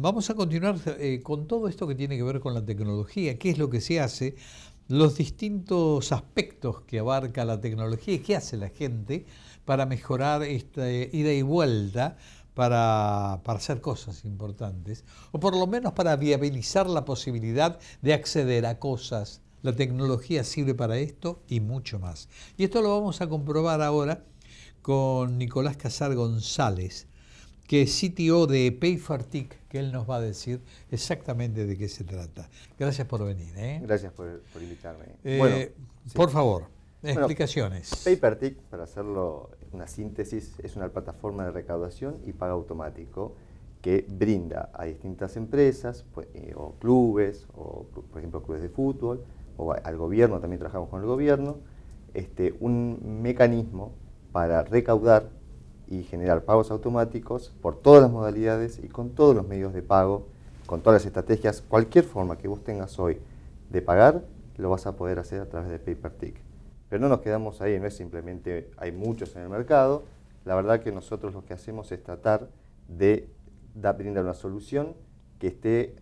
vamos a continuar eh, con todo esto que tiene que ver con la tecnología, qué es lo que se hace, los distintos aspectos que abarca la tecnología y qué hace la gente para mejorar esta ida y vuelta, para, para hacer cosas importantes, o por lo menos para viabilizar la posibilidad de acceder a cosas. La tecnología sirve para esto y mucho más. Y esto lo vamos a comprobar ahora con Nicolás Casar González, que es CTO de Payfartic, que él nos va a decir exactamente de qué se trata. Gracias por venir. ¿eh? Gracias por, invitarme. Eh, por favor, explicaciones. Payfartic, para hacerlo una síntesis, es una plataforma de recaudación y pago automático que brinda a distintas empresas pues, eh, o clubes, o por ejemplo clubes de fútbol, o al gobierno, también trabajamos con el gobierno, este, un mecanismo para recaudar y generar pagos automáticos por todas las modalidades y con todos los medios de pago, con todas las estrategias, cualquier forma que vos tengas hoy de pagar, lo vas a poder hacer a través de PaperTick. Pero no nos quedamos ahí, no es simplemente hay muchos en el mercado, la verdad que nosotros lo que hacemos es tratar de brindar una solución que esté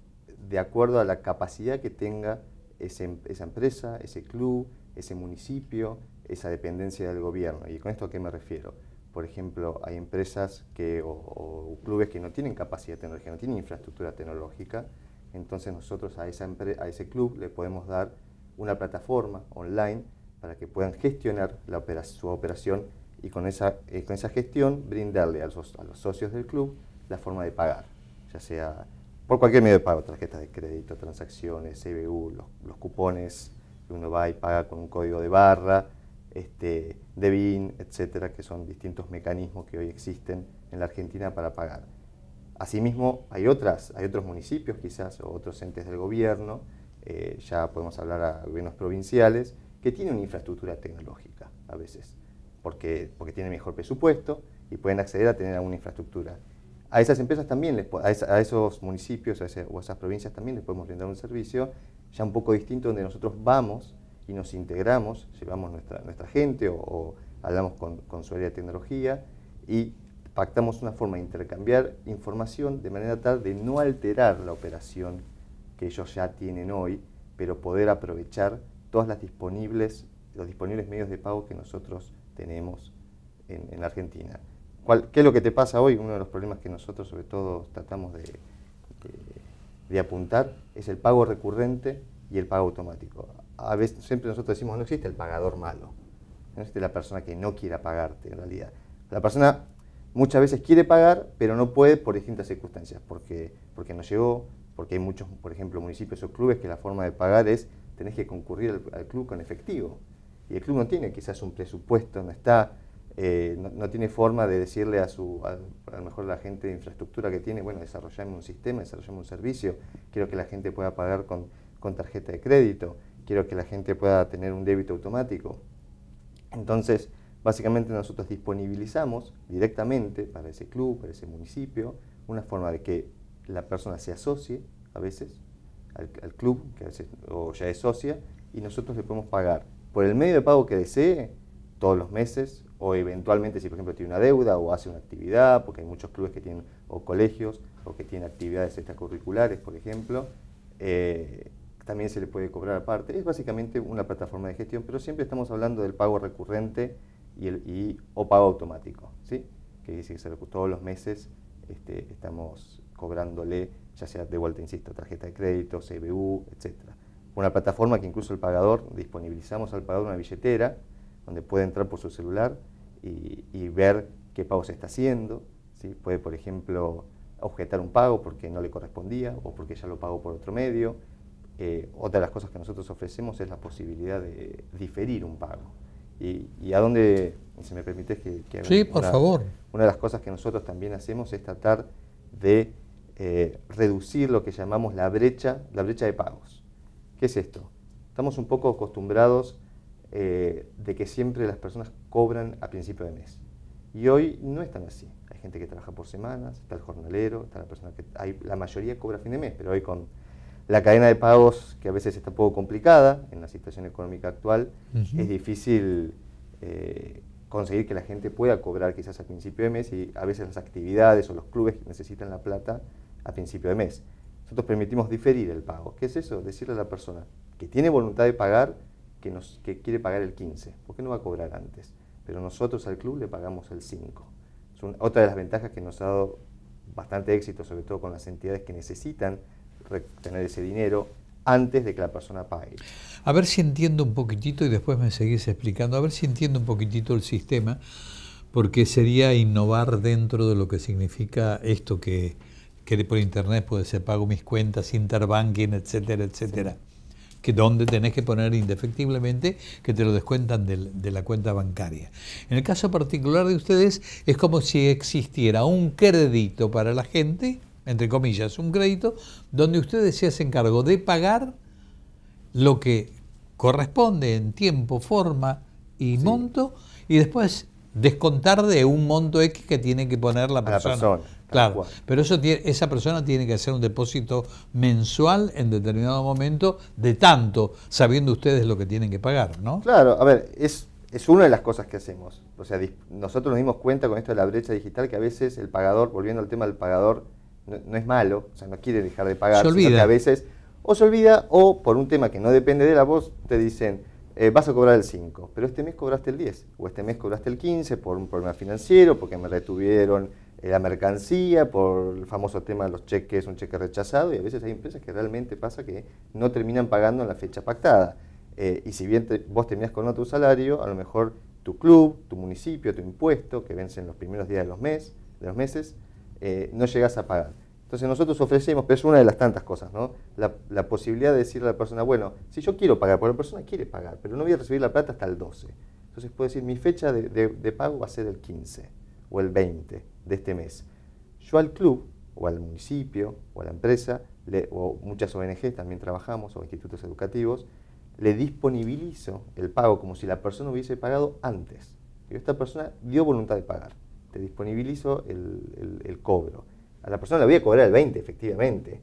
de acuerdo a la capacidad que tenga esa empresa, ese club, ese municipio, esa dependencia del gobierno. ¿Y con esto a qué me refiero? Por ejemplo, hay empresas que, o, clubes que no tienen capacidad tecnológica, no tienen infraestructura tecnológica, entonces nosotros a, esa a ese club le podemos dar una plataforma online para que puedan gestionar la su operación y con esa, eh, con esa gestión brindarle a los, a los socios del club la forma de pagar, ya sea por cualquier medio de pago, tarjetas de crédito, transacciones, CBU, los, los cupones uno va y paga con un código de barra, este, DEBIN, etcétera, que son distintos mecanismos que hoy existen en la Argentina para pagar. Asimismo, hay, otras, hay otros municipios quizás o otros entes del gobierno, eh, ya podemos hablar a gobiernos provinciales, que tienen una infraestructura tecnológica a veces, porque, porque tienen mejor presupuesto y pueden acceder a tener alguna infraestructura. A esas empresas también, a, esos municipios o a esas provincias también les podemos brindar un servicio ya un poco distinto donde nosotros vamos y nos integramos, llevamos nuestra, nuestra gente o, hablamos con, su área de tecnología y pactamos una forma de intercambiar información de manera tal de no alterar la operación que ellos ya tienen hoy, pero poder aprovechar todas las disponibles, los disponibles medios de pago que nosotros tenemos en, la Argentina. ¿Qué es lo que te pasa hoy? Uno de los problemas que nosotros sobre todo tratamos de, de apuntar es el pago recurrente y el pago automático a veces siempre nosotros decimos no existe el pagador malo, no existe la persona que no quiera pagarte en realidad. La persona muchas veces quiere pagar, pero no puede por distintas circunstancias, porque, porque no llegó, porque hay muchos, por ejemplo, municipios o clubes que la forma de pagar es tenés que concurrir al, club con efectivo. Y el club no tiene quizás un presupuesto, no está, eh, no, tiene forma de decirle a su, a, lo mejor la gente de infraestructura que tiene, bueno, desarrollame un sistema, desarrollame un servicio, quiero que la gente pueda pagar con, con tarjeta de crédito quiero que la gente pueda tener un débito automático. Entonces, básicamente nosotros disponibilizamos directamente para ese club, para ese municipio, una forma de que la persona se asocie a veces al, club, que o ya es socia, y nosotros le podemos pagar por el medio de pago que desee todos los meses, o eventualmente si por ejemplo tiene una deuda o hace una actividad, porque hay muchos clubes que tienen, o colegios, o que tienen actividades extracurriculares, por ejemplo, eh, también se le puede cobrar aparte. Es básicamente una plataforma de gestión, pero siempre estamos hablando del pago recurrente y, el, o pago automático, ¿sí? que dice que todos los meses este, estamos cobrándole, ya sea de vuelta, insisto, tarjeta de crédito, CBU, etc. Una plataforma que incluso el pagador, disponibilizamos al pagador una billetera donde puede entrar por su celular y, y ver qué pago se está haciendo. ¿sí? Puede, por ejemplo, objetar un pago porque no le correspondía o porque ya lo pagó por otro medio eh, otra de las cosas que nosotros ofrecemos es la posibilidad de diferir un pago. Y, a dónde, si me permites que... sí, por favor. Una de las cosas que nosotros también hacemos es tratar de eh, reducir lo que llamamos la brecha, la brecha de pagos. ¿Qué es esto? Estamos un poco acostumbrados eh, de que siempre las personas cobran a principio de mes. Y hoy no es tan así. Hay gente que trabaja por semanas, está el jornalero, está la persona que... Hay, la mayoría cobra a fin de mes, pero hoy con la cadena de pagos, que a veces está un poco complicada en la situación económica actual, es difícil eh, conseguir que la gente pueda cobrar quizás al principio de mes y a veces las actividades o los clubes necesitan la plata a principio de mes. Nosotros permitimos diferir el pago. ¿Qué es eso? Decirle a la persona que tiene voluntad de pagar, que, nos, que quiere pagar el 15. ¿Por qué no va a cobrar antes? Pero nosotros al club le pagamos el 5. Es otra de las ventajas que nos ha dado bastante éxito, sobre todo con las entidades que necesitan tener ese dinero antes de que la persona pague. A ver si entiendo un poquitito y después me seguís explicando, a ver si entiendo un poquitito el sistema, porque sería innovar dentro de lo que significa esto que, que por internet puede ser pago mis cuentas, interbanking, etcétera, etcétera. Que donde tenés que poner indefectiblemente que te lo descuentan de, de la cuenta bancaria. En el caso particular de ustedes es como si existiera un crédito para la gente entre comillas, un crédito donde ustedes se hacen cargo de pagar lo que corresponde en tiempo, forma y monto y después descontar de un monto X que tiene que poner la persona. claro, pero eso tiene, esa persona tiene que hacer un depósito mensual en determinado momento de tanto, sabiendo ustedes lo que tienen que pagar, ¿no? Claro, a ver, es, es una de las cosas que hacemos. O sea, nosotros nos dimos cuenta con esto de la brecha digital que a veces el pagador, volviendo al tema del pagador, no, es malo, o sea, no quiere dejar de pagar, se olvida. a veces o se olvida o por un tema que no depende de la voz te dicen, eh, vas a cobrar el 5, pero este mes cobraste el 10, o este mes cobraste el 15 por un problema financiero, porque me retuvieron eh, la mercancía, por el famoso tema de los cheques, un cheque rechazado, y a veces hay empresas que realmente pasa que no terminan pagando en la fecha pactada. Eh, y si bien vos terminás con otro salario, a lo mejor tu club, tu municipio, tu impuesto, que vence en los primeros días de los, mes, de los meses, eh, no llegas a pagar. Entonces nosotros ofrecemos, pero es una de las tantas cosas, ¿no? La, posibilidad de decirle a la persona, bueno, si yo quiero pagar, porque la persona quiere pagar, pero no voy a recibir la plata hasta el 12. Entonces puedo decir, mi fecha de, pago va a ser el 15 o el 20 de este mes. Yo al club, o al municipio, o a la empresa, o muchas ONG también trabajamos, o institutos educativos, le disponibilizo el pago como si la persona hubiese pagado antes. Y esta persona dio voluntad de pagar te disponibilizo el, cobro. A la persona le voy a cobrar el 20, efectivamente.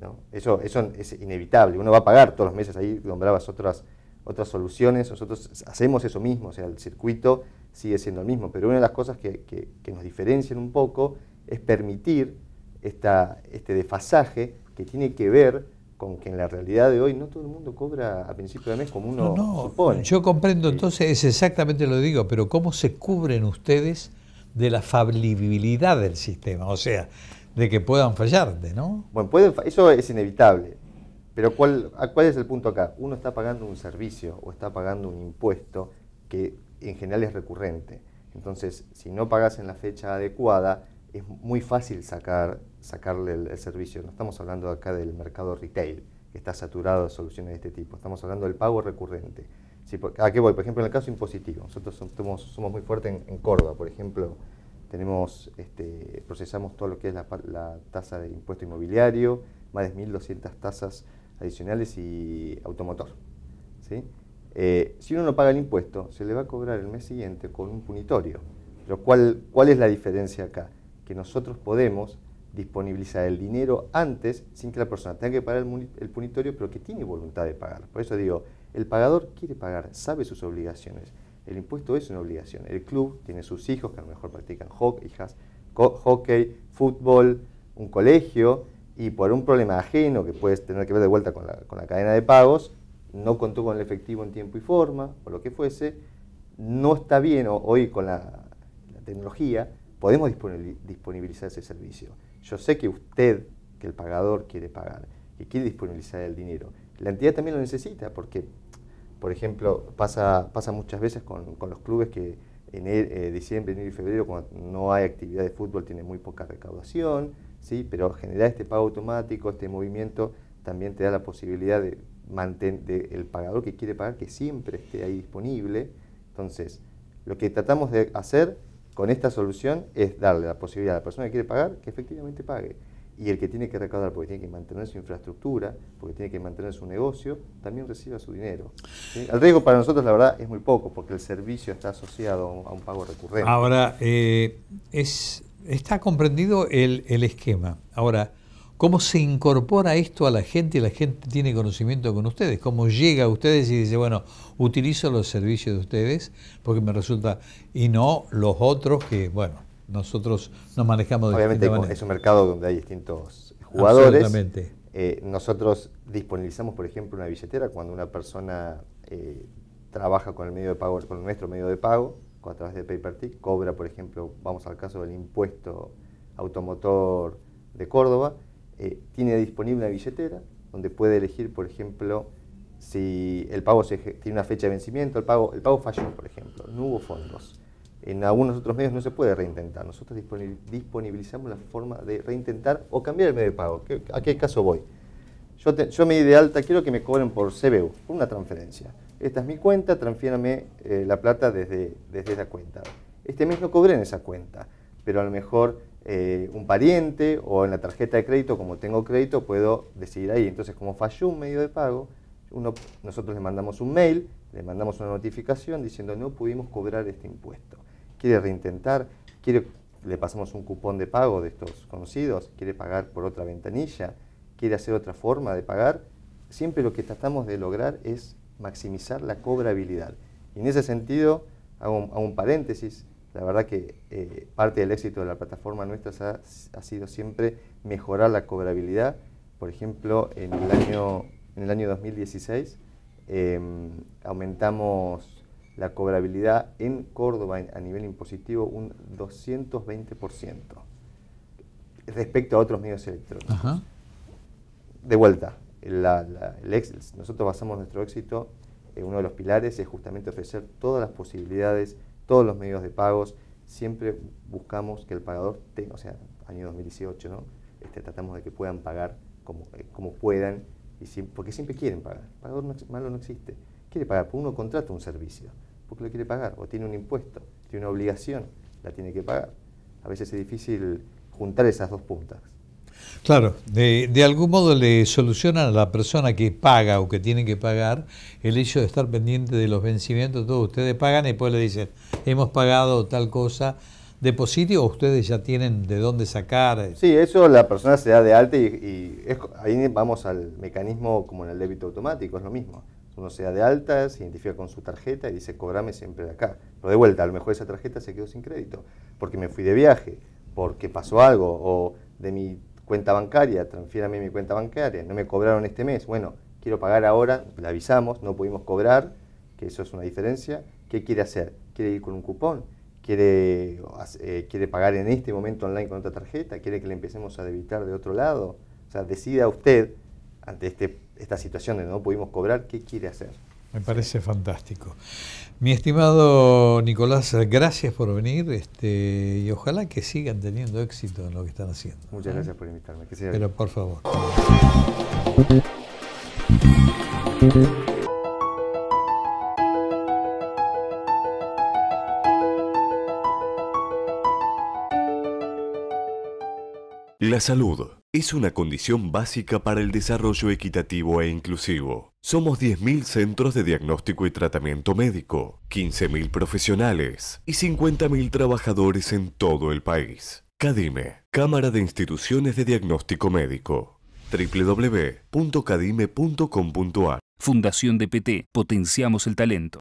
¿no? Eso, eso es inevitable. Uno va a pagar todos los meses, ahí nombrabas otras, otras soluciones. Nosotros hacemos eso mismo, o sea, el circuito sigue siendo el mismo. Pero una de las cosas que, que, nos diferencian un poco es permitir esta, este desfasaje que tiene que ver con que en la realidad de hoy no todo el mundo cobra a principio de mes como uno supone. Yo comprendo, entonces es exactamente lo digo, pero ¿cómo se cubren ustedes de la falibilidad del sistema, o sea, de que puedan fallarte, ¿no? Bueno, pueden, eso es inevitable, pero ¿cuál, ¿cuál es el punto acá? Uno está pagando un servicio o está pagando un impuesto que en general es recurrente. Entonces, si no pagas en la fecha adecuada, es muy fácil sacar, sacarle el, servicio. No estamos hablando acá del mercado retail, que está saturado de soluciones de este tipo. Estamos hablando del pago recurrente. ¿A qué voy? Por ejemplo, en el caso impositivo, nosotros somos, muy fuertes en, Córdoba, por ejemplo, tenemos, este, procesamos todo lo que es la, tasa de impuesto inmobiliario, más de 1.200 tasas adicionales y automotor. ¿sí? Eh, si uno no paga el impuesto, se le va a cobrar el mes siguiente con un punitorio. Pero ¿cuál, cuál es la diferencia acá? Que nosotros podemos disponibilizar el dinero antes sin que la persona tenga que pagar el, el punitorio, pero que tiene voluntad de pagar. Por eso digo, el pagador quiere pagar, sabe sus obligaciones. El impuesto es una obligación. El club tiene sus hijos que a lo mejor practican hockey, hijas, hockey, fútbol, un colegio, y por un problema ajeno que puedes tener que ver de vuelta con la, cadena de pagos, no contó con el efectivo en tiempo y forma, o lo que fuese, no está bien hoy con la, tecnología, podemos disponibilizar ese servicio. Yo sé que usted, que el pagador quiere pagar, que quiere disponibilizar el dinero, la entidad también lo necesita, porque, por ejemplo, pasa, pasa muchas veces con, los clubes que en eh, diciembre, enero y febrero, cuando no hay actividad de fútbol, tiene muy poca recaudación, ¿sí? pero generar este pago automático, este movimiento, también te da la posibilidad de mantener el pagador que quiere pagar, que siempre esté ahí disponible. Entonces, lo que tratamos de hacer con esta solución es darle la posibilidad a la persona que quiere pagar que efectivamente pague y el que tiene que recaudar porque tiene que mantener su infraestructura, porque tiene que mantener su negocio, también reciba su dinero. El riesgo para nosotros, la verdad, es muy poco, porque el servicio está asociado a un, pago recurrente. Ahora, eh, es, está comprendido el, el, esquema. Ahora, ¿cómo se incorpora esto a la gente y la gente tiene conocimiento con ustedes? ¿Cómo llega a ustedes y dice, bueno, utilizo los servicios de ustedes porque me resulta, y no los otros que, bueno, nosotros nos manejamos de Obviamente es un mercado donde hay distintos jugadores, eh, nosotros disponibilizamos, por ejemplo, una billetera cuando una persona eh, trabaja con el medio de pago, con nuestro medio de pago, a través de PayPerTic, cobra, por ejemplo, vamos al caso del impuesto automotor de Córdoba, eh, tiene disponible una billetera donde puede elegir, por ejemplo, si el pago tiene una fecha de vencimiento, el pago, el pago falló, por ejemplo, no hubo fondos. En algunos otros medios no se puede reintentar. Nosotros disponibilizamos la forma de reintentar o cambiar el medio de pago. ¿A qué caso voy? Yo, yo me di de alta, quiero que me cobren por CBU, por una transferencia. Esta es mi cuenta, transfiérame eh, la plata desde, esa cuenta. Este mes no cobré en esa cuenta, pero a lo mejor eh, un pariente o en la tarjeta de crédito, como tengo crédito, puedo decidir ahí. Entonces, como falló un medio de pago, nosotros le mandamos un mail, le mandamos una notificación diciendo no pudimos cobrar este impuesto. ¿Quiere reintentar? ¿Quiere, le pasamos un cupón de pago de estos conocidos? ¿Quiere pagar por otra ventanilla? ¿Quiere hacer otra forma de pagar? Siempre lo que tratamos de lograr es maximizar la cobrabilidad. Y en ese sentido, hago un, paréntesis, la verdad que eh, parte del éxito de la plataforma nuestra ha, sido siempre mejorar la cobrabilidad. Por ejemplo, en el año, en el año 2016 em, aumentamos la cobrabilidad en Córdoba a nivel impositivo un 220% respecto a otros medios electrónicos. De vuelta, nosotros basamos nuestro éxito en uno de los pilares es justamente ofrecer todas las posibilidades, todos los medios de pagos. Siempre buscamos que el pagador tenga, o sea, año 2018, ¿no? Este, tratamos de que puedan pagar como, eh, como puedan, y porque siempre quieren pagar. El pagador malo no existe. Quiere pagar, porque uno contrata un servicio, porque lo quiere pagar, o tiene un impuesto, tiene una obligación, la tiene que pagar. A veces es difícil juntar esas dos puntas. Claro, de, algún modo le solucionan a la persona que paga o que tiene que pagar el hecho de estar pendiente de los vencimientos. Todos ustedes pagan y después le dicen, hemos pagado tal cosa, deposito o ustedes ya tienen de dónde sacar. Sí, eso la persona se da de alta y, ahí vamos al mecanismo como en el débito automático, es lo mismo. Uno se da de alta, se identifica con su tarjeta y dice, cobrame siempre de acá. Pero de vuelta, a lo mejor esa tarjeta se quedó sin crédito, porque me fui de viaje, porque pasó algo, o de mi cuenta bancaria, transfiérame mi cuenta bancaria, no me cobraron este mes, bueno, quiero pagar ahora, le avisamos, no pudimos cobrar, que eso es una diferencia, ¿qué quiere hacer? ¿Quiere ir con un cupón? ¿Quiere, eh, quiere pagar en este momento online con otra tarjeta? ¿Quiere que le empecemos a debitar de otro lado? O sea, decida usted, ante este, esta situación de no pudimos cobrar, ¿qué quiere hacer? Me parece fantástico. Mi estimado Nicolás, gracias por venir este, y ojalá que sigan teniendo éxito en lo que están haciendo. Muchas gracias por invitarme. Que Pero por favor. La salud es una condición básica para el desarrollo equitativo e inclusivo. Somos 10.000 centros de diagnóstico y tratamiento médico, 15.000 profesionales y 50.000 trabajadores en todo el país. CADIME, Cámara de Instituciones de Diagnóstico Médico. www.cadime.com.ar Fundación DPT, potenciamos el talento.